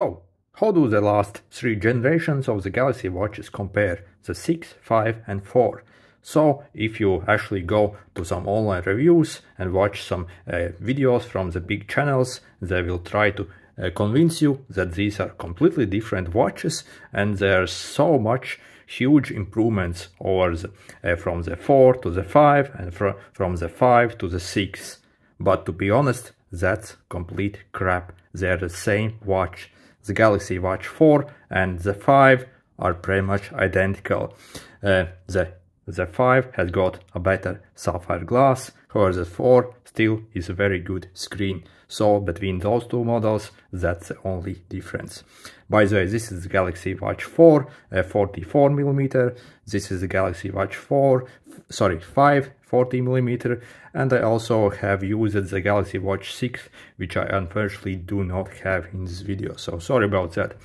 So, how do the last three generations of the Galaxy watches compare, the 6, 5 and 4? So, if you actually go to some online reviews and watch some uh, videos from the big channels, they will try to uh, convince you that these are completely different watches and there's so much huge improvements over the, uh, from the 4 to the 5 and fr from the 5 to the 6. But to be honest, that's complete crap. They're the same watch. The Galaxy Watch 4 and the 5 are pretty much identical. Uh, the, the 5 has got a better sapphire glass, whereas the 4 still is a very good screen. So between those two models, that's the only difference. By the way, this is the Galaxy Watch 4, uh, 44 millimeter. This is the Galaxy Watch 4, sorry, 5, 40 millimeter. And I also have used the Galaxy Watch 6, which I unfortunately do not have in this video. So sorry about that.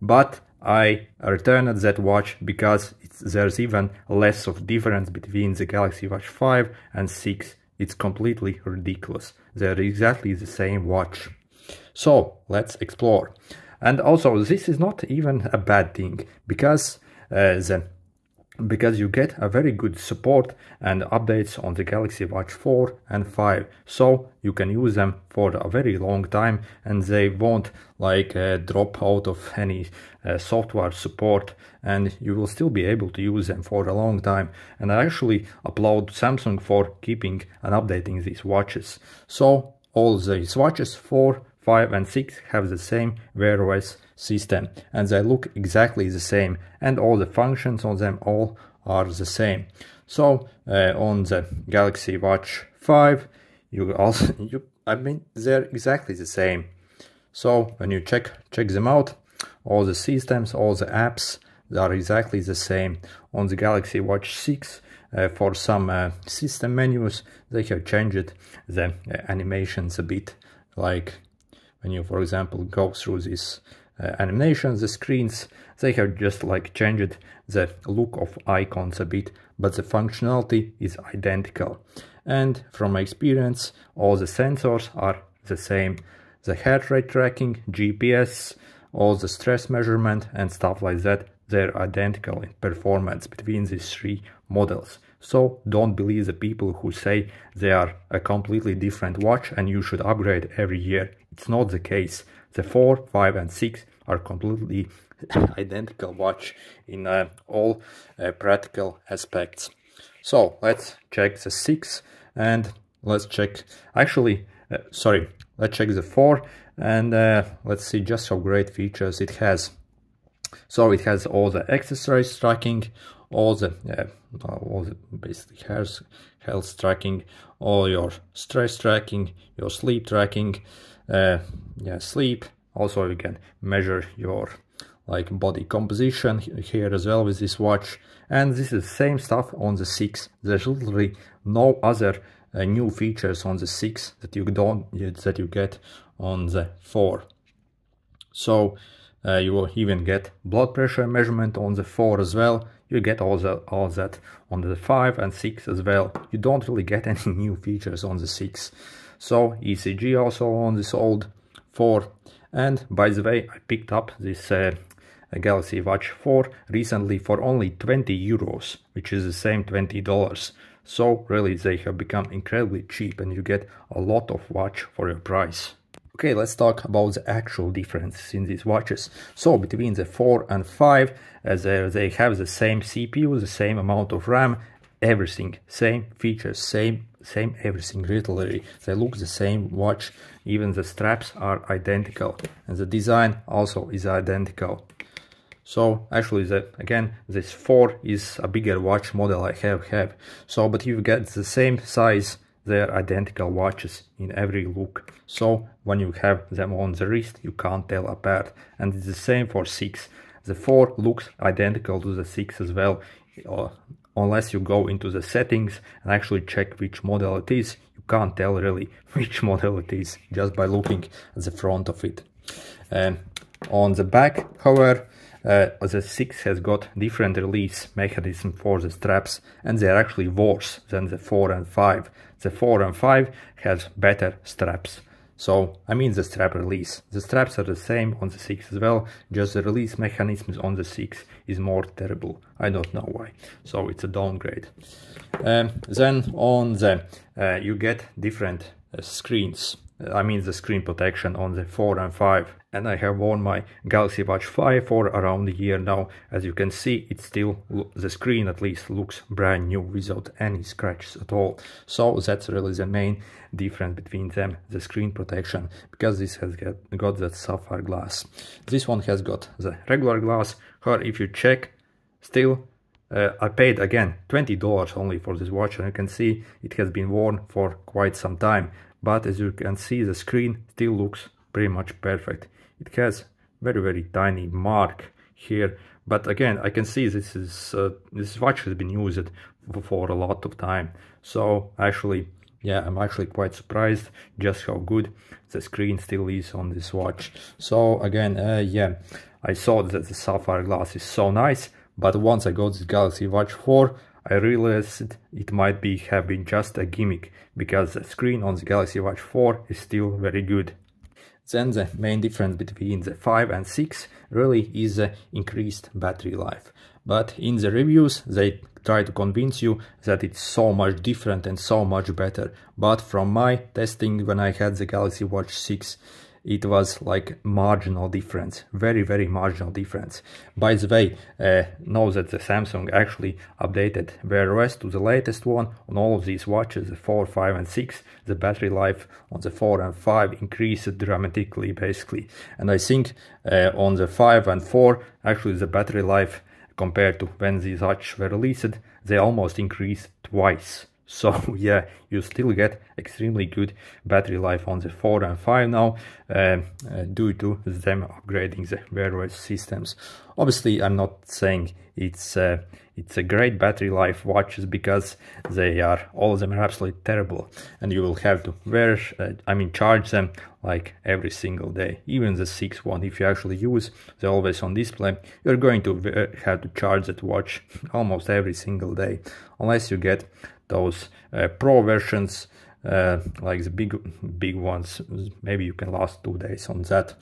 But I returned that watch because there's even less of difference between the Galaxy Watch 5 and 6 it's completely ridiculous. They're exactly the same watch. So let's explore. And also this is not even a bad thing because uh, the because you get a very good support and updates on the Galaxy Watch 4 and 5 so you can use them for a very long time and they won't like uh, drop out of any uh, software support and you will still be able to use them for a long time. And I actually applaud Samsung for keeping and updating these watches. So all these watches 4 5 and 6 have the same Wear OS system and they look exactly the same and all the functions on them all are the same. So uh, on the Galaxy Watch 5 you also you I mean they're exactly the same. So when you check check them out all the systems all the apps they are exactly the same. On the Galaxy Watch 6 uh, for some uh, system menus they have changed the uh, animations a bit like when you for example go through these uh, animations the screens they have just like changed the look of icons a bit but the functionality is identical. And from my experience all the sensors are the same. The heart rate tracking gps all the stress measurement and stuff like that they're identical in performance between these three models. So don't believe the people who say they are a completely different watch and you should upgrade every year. It's not the case. The 4, 5 and 6 are completely identical watch in uh, all uh, practical aspects. So let's check the 6 and let's check, actually, uh, sorry, let's check the 4 and uh, let's see just how great features it has. So it has all the exercise tracking, all the yeah, all the basically health health tracking, all your stress tracking, your sleep tracking, uh, yeah, sleep. Also, you can measure your like body composition here as well with this watch. And this is the same stuff on the 6. There's literally no other uh, new features on the 6 that you don't that you get on the 4. So uh, you will even get blood pressure measurement on the 4 as well you get all, the, all that on the 5 and 6 as well. You don't really get any new features on the 6. So ECG also on this old 4. And by the way, I picked up this uh, Galaxy Watch 4 recently for only 20 euros, which is the same $20. So really they have become incredibly cheap and you get a lot of watch for your price. Okay, let's talk about the actual difference in these watches. So between the 4 and 5, as uh, they have the same CPU, the same amount of RAM, everything, same features, same same everything literally. They look the same watch, even the straps are identical and the design also is identical. So actually the, again this 4 is a bigger watch model I have have. So but you get the same size they're identical watches in every look. So when you have them on the wrist, you can't tell apart. And it's the same for 6. The 4 looks identical to the 6 as well. Uh, Unless you go into the settings and actually check which model it is, you can't tell really which model it is just by looking at the front of it. And on the back, however, uh, the 6 has got different release mechanism for the straps and they're actually worse than the 4 and 5. The 4 and 5 has better straps. So, I mean the strap release. The straps are the same on the 6 as well, just the release mechanisms on the 6 is more terrible. I don't know why. So it's a downgrade. Um, then on the, uh, you get different uh, screens. I mean the screen protection on the 4 and 5 and I have worn my Galaxy Watch 5 for around a year now. As you can see it still the screen at least looks brand new without any scratches at all. So that's really the main difference between them the screen protection because this has got, that sapphire glass. This one has got the regular glass. Or if you check still uh, I paid again $20 only for this watch. And you can see it has been worn for quite some time but as you can see the screen still looks pretty much perfect. It has very very tiny mark here but again I can see this is uh, this watch has been used for a lot of time. So actually yeah I'm actually quite surprised just how good the screen still is on this watch. So again uh, yeah I saw that the sapphire glass is so nice but once I got this Galaxy Watch 4 I realized it might be have been just a gimmick, because the screen on the Galaxy Watch 4 is still very good. Then the main difference between the 5 and 6 really is the increased battery life. But in the reviews they try to convince you that it's so much different and so much better. But from my testing when I had the Galaxy Watch 6 it was like marginal difference very very marginal difference. By the way uh, know that the samsung actually updated wear OS to the latest one on all of these watches the 4 5 and 6 the battery life on the 4 and 5 increased dramatically basically. And i think uh, on the 5 and 4 actually the battery life compared to when these watches were released they almost increased twice so yeah you still get extremely good battery life on the 4 and 5 now uh, uh, due to them upgrading the OS systems. Obviously i'm not saying it's uh, it's a great battery life watches because they are all of them are absolutely terrible. And you will have to wear uh, i mean charge them like every single day. Even the 6 one if you actually use the always on display. You're going to uh, have to charge that watch almost every single day. Unless you get those uh, pro versions uh, like the big big ones. Maybe you can last two days on that.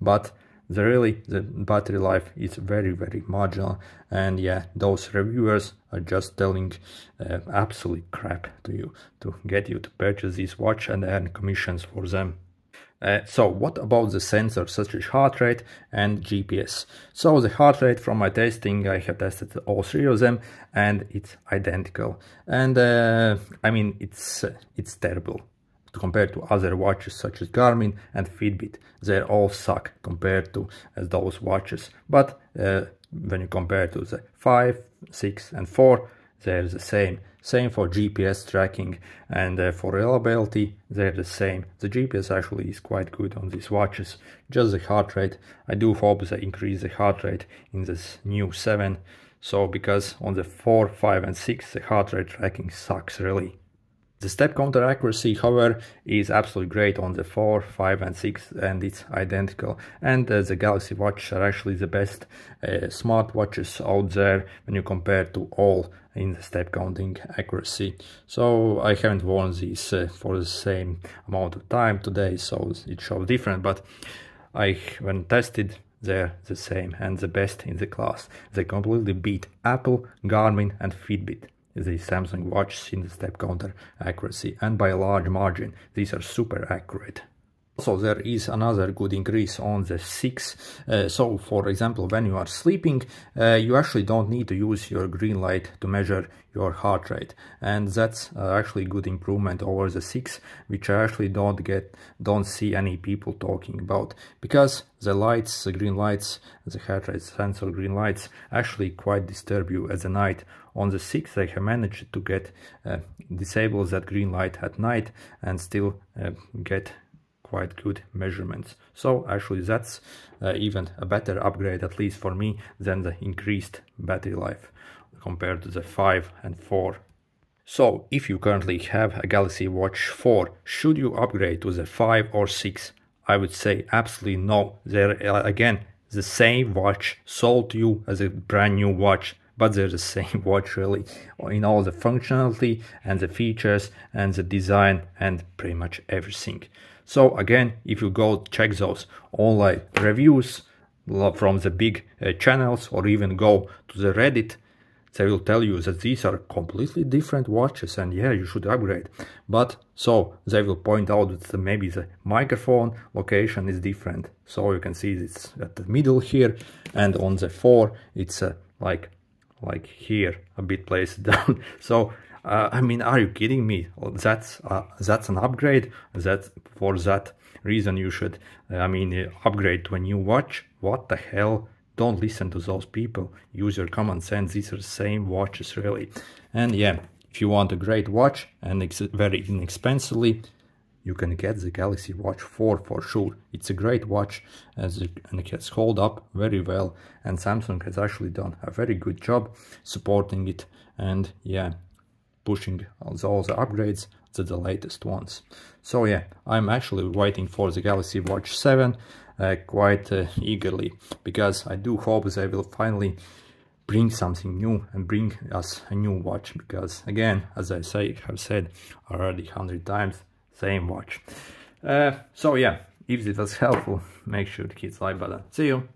But the really the battery life is very very marginal and yeah those reviewers are just telling uh, absolute crap to you. To get you to purchase this watch and earn commissions for them uh, so what about the sensors such as heart rate and GPS? So the heart rate from my testing, I have tested all three of them and it's identical. And uh, I mean, it's, uh, it's terrible compared to other watches such as Garmin and Fitbit. They all suck compared to uh, those watches. But uh, when you compare to the 5, 6 and 4, they're the same. Same for GPS tracking and uh, for reliability, they're the same. The GPS actually is quite good on these watches. Just the heart rate, I do hope they increase the heart rate in this new 7. So because on the 4, 5 and 6 the heart rate tracking sucks really. The step counter accuracy, however, is absolutely great on the 4, 5 and 6 and it's identical. And uh, the Galaxy Watch are actually the best uh, smartwatches out there when you compare to all in the step counting accuracy. So I haven't worn these uh, for the same amount of time today, so it shows different, but I when tested they're the same and the best in the class. They completely beat Apple, Garmin and Fitbit the Samsung watch in the step counter accuracy and by a large margin these are super accurate. Also there is another good increase on the 6. Uh, so for example when you are sleeping uh, you actually don't need to use your green light to measure your heart rate. And that's uh, actually good improvement over the 6 which I actually don't get don't see any people talking about. Because the lights the green lights the heart rate sensor green lights actually quite disturb you at the night. On the 6 I have managed to get uh, disable that green light at night and still uh, get quite good measurements. So actually that's uh, even a better upgrade, at least for me, than the increased battery life compared to the 5 and 4. So if you currently have a Galaxy Watch 4, should you upgrade to the 5 or 6? I would say absolutely no. They're uh, again the same watch sold to you as a brand new watch but they're the same watch really in all the functionality and the features and the design and pretty much everything So again, if you go check those online reviews from the big uh, channels or even go to the Reddit, they will tell you that these are completely different watches and yeah you should upgrade. But so they will point out that maybe the microphone location is different. So you can see it's at the middle here and on the 4 it's uh, like like here a bit placed down. So uh, I mean are you kidding me that's uh, that's an upgrade that for that reason you should I mean upgrade to a new watch what the hell don't listen to those people. Use your common sense. These are the same watches, really. And yeah, if you want a great watch and very inexpensively, you can get the Galaxy Watch 4 for sure. It's a great watch as and it has held up very well and Samsung has actually done a very good job supporting it and yeah, pushing all the, upgrades to the latest ones. So yeah, I'm actually waiting for the Galaxy Watch 7 uh, quite uh, eagerly because I do hope they will finally bring something new and bring us a new watch because again as I say have said already hundred times same watch. Uh, so yeah if it was helpful make sure to hit the like button. See you